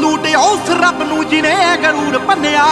Salute ਉਸ ਰੱਬ ਨੂੰ ਜਿਨੇ ਗਰੂਰ ਪੰਨਿਆ।